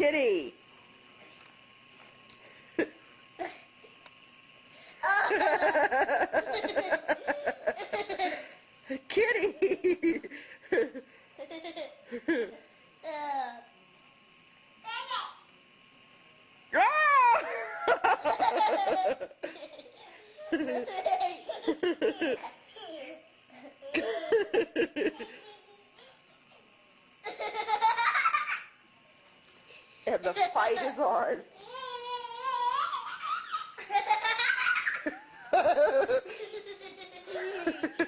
Kitty. Kitty. Uh, and the fight is on.